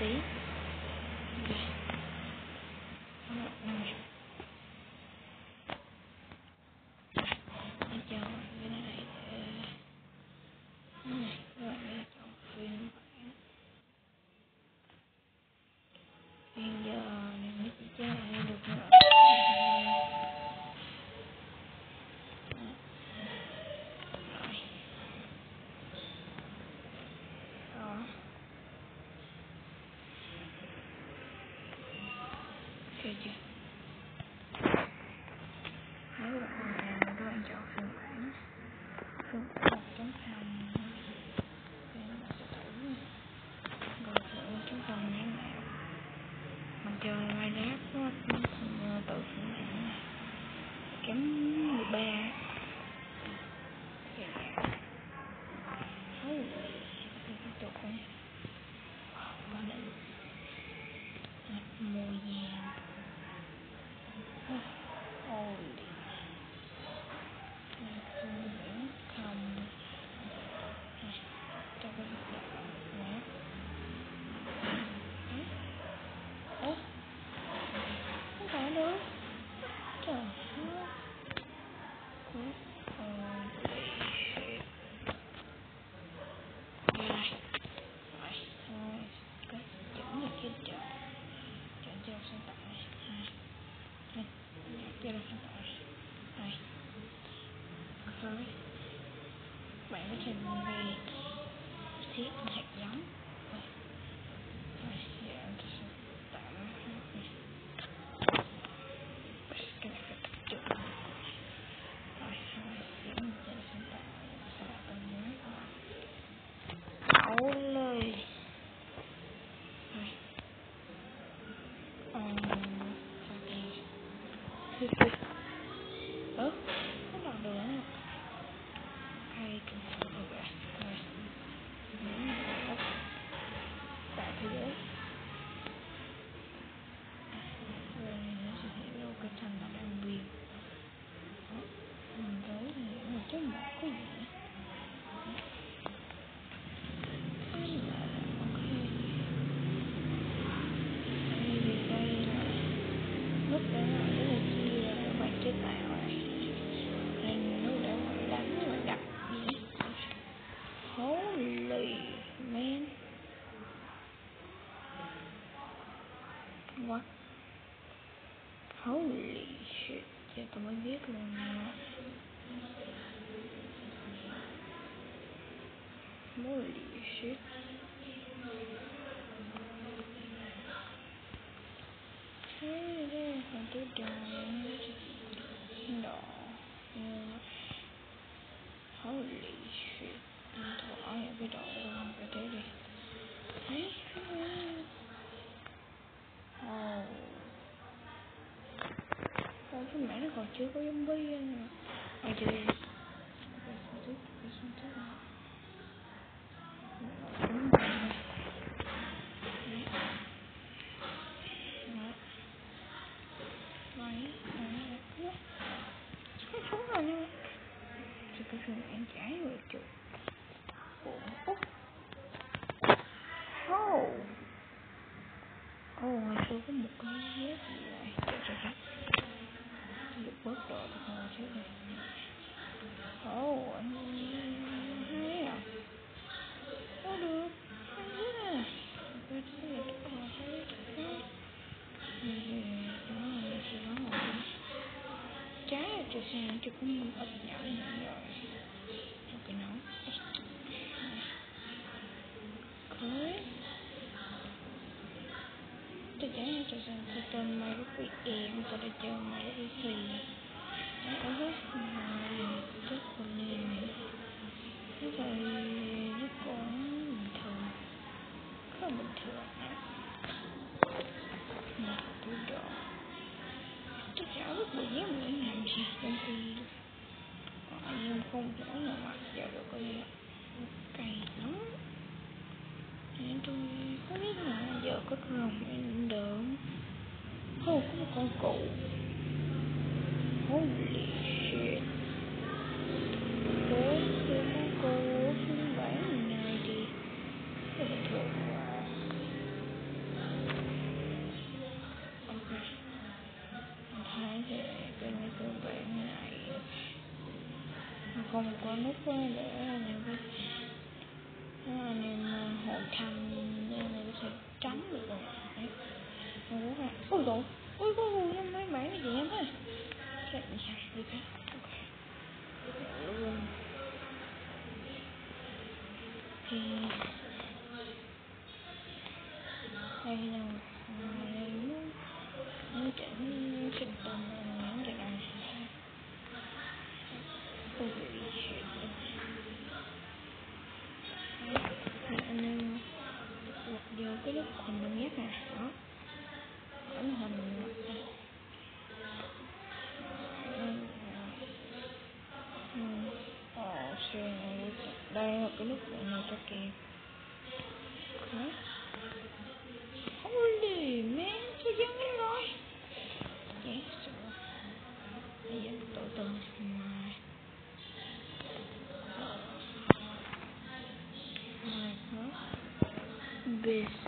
tất shit thế đây còn tôi đòi đỏ holy shit thỏ này cái đỏ không phải thế đi đấy oh Ôi, cái mẹ nó còn chưa có zombie nữa Ở chơi đi Cái xuống tiếp, cái xuống tiếp này. Đúng rồi. Đấy. Đó. Đấy, đấy, đấy. Không xuống rồi nha Thì cái phiên bản trái rồi chuột Ủa Oh tôi có một cái ghét gì vậy? Trời trời trời Được bớt rồi được ngồi chứ này Oh, anh hay à? Có được anh biết à. Cái thấy là rất là thấy Thì đó là sự đó là Trái cho xem chứ cũng ít nhỏ nữa rồi em có thể cho mấy thì nó có rất là rất là liền rất là rất có bình thường, rất bình thường. Nhạc của đó tất cả lúc buổi nhớ mình làm gì trong khi em không rõ là mặt giờ được coi cày lắm. Nên tôi không biết là giờ có rồng em được 还有这么狗。Holy shit. Okay, I'm gonna go right now. I'm gonna go in the corner. Let me have a please.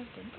intento.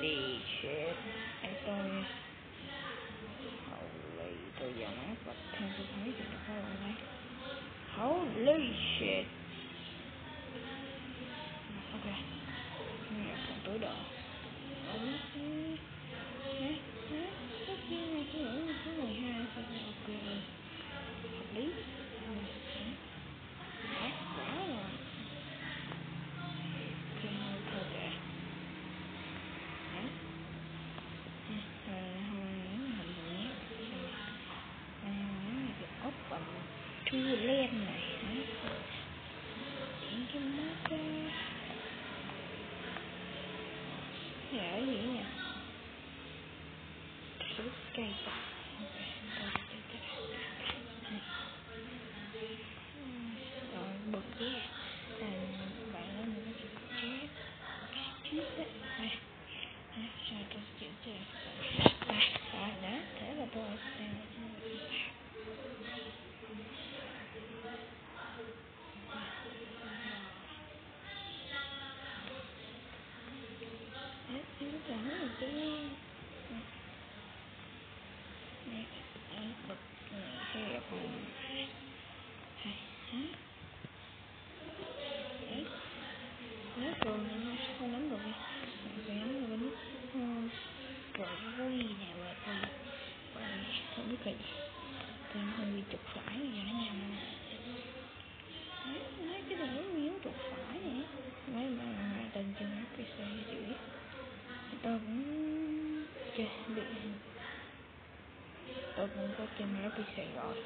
理学派中，後嚟就有人不聽佢睇住佢開口理學。 ชื่อเล่นไหนเห็นกันมากเลยเหลืออย่างนี้เนี่ยชุดไก่ home. señor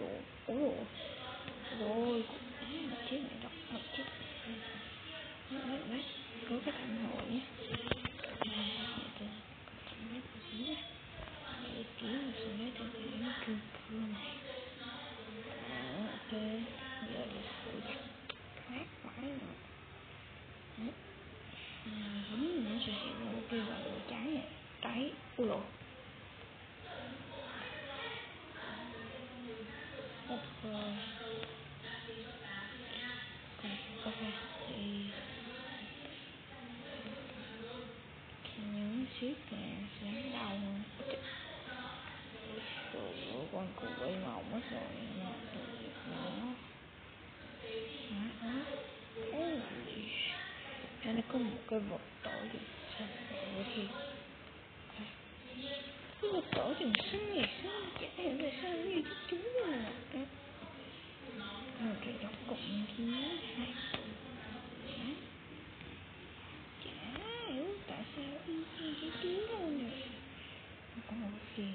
哦，哦，哦。con cụ quay mộng mất rồi nha đó đó nó có một cái vật tổ rừng xanh ở đây cái vật tổ rừng xanh này sao? Chả hiểu là sao như cái chú à. này rồi cái đọc cụm kia, hay. Chả hiểu tại sao y như cái chú đâu nè. Con phiền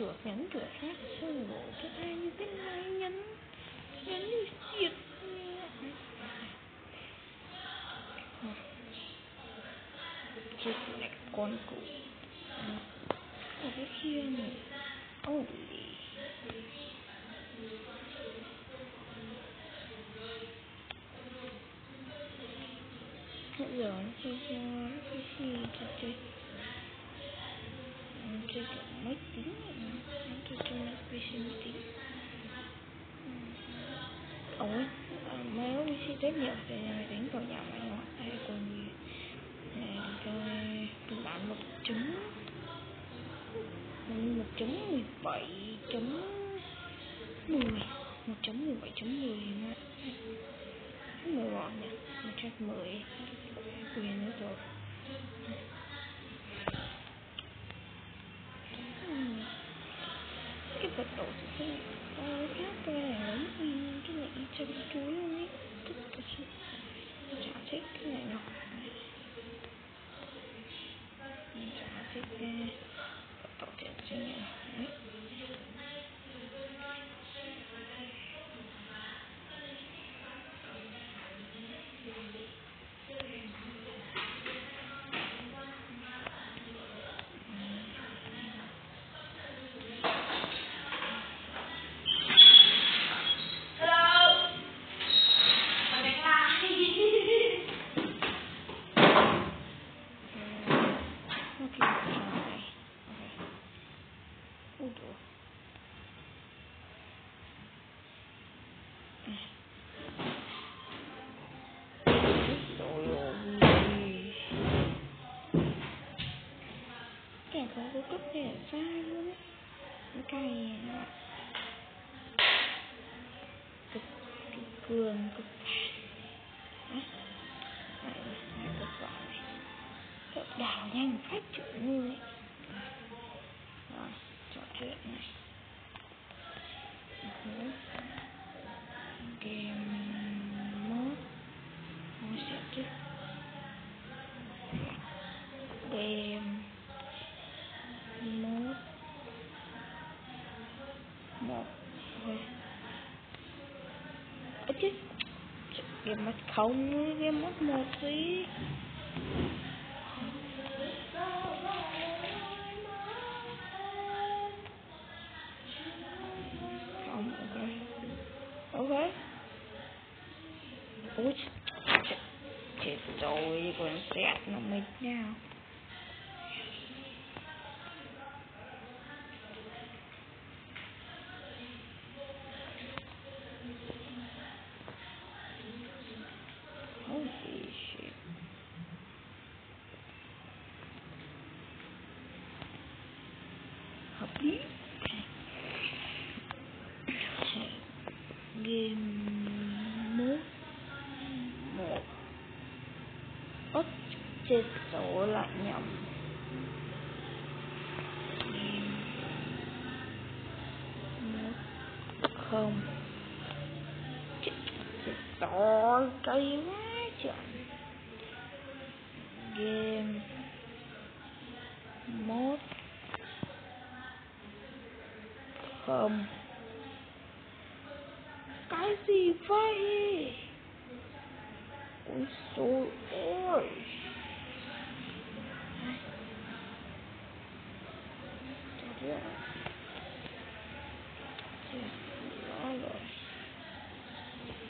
chuột nhấn rửa phát sơn ngủ cái ai như thế này nhắn nhắn như diệt chết lại con cụ ở cái kia này. Oh bây giờ nó chơi cho cái gì chơi chơi chơi kiểu máy tính chơi cho nó PC máy tính ôi trách nhiệm về đánh thì vào nhà máy nó hay còn gì này chơi làm một chấm một chấm mười bảy chấm mười một chấm mười bảy chấm mười mười gọn nhỉ một trăm mười quyền nữa rồi cái vật độ thì cái khác cái này lắm cái này chân chuối luôn ấy tất Cái không có cấp này là sai luôn ấy Cái này cực kỳ cường cực Đấy. Này, này, cực vàng đào nhanh phát triển như ấy. Rồi, trò chuyện này. Không Game mất một tí. Không, ok. Ok. Ui chết, chết rồi còn xét nó mệt nhau Holy shit Hợp lý Game mode một. Ớt chết số lại nhầm một. Không. Chết chết rồi cây quá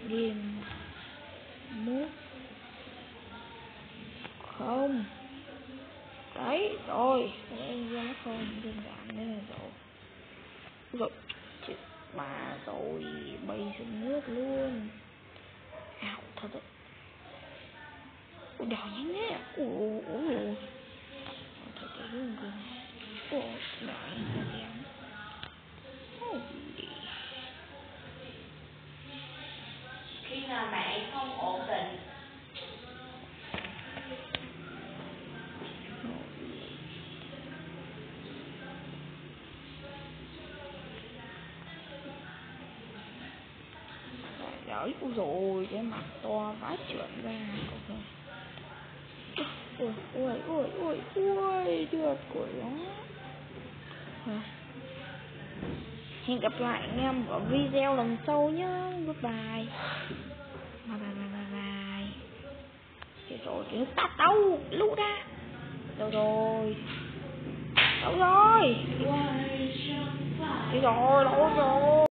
Bien. Hỏi ui rồi cái mặt to vãi chuẩn ra, ok. Ui ui ui ui ui được của nó. Hẹn gặp lại anh em ở video lần sau nhé goodbye. Bye bye bye bye bye. Chết rồi cái ta đâu lũ ra. Đâu rồi? Đâu rồi? Đi rồi, đâu rồi?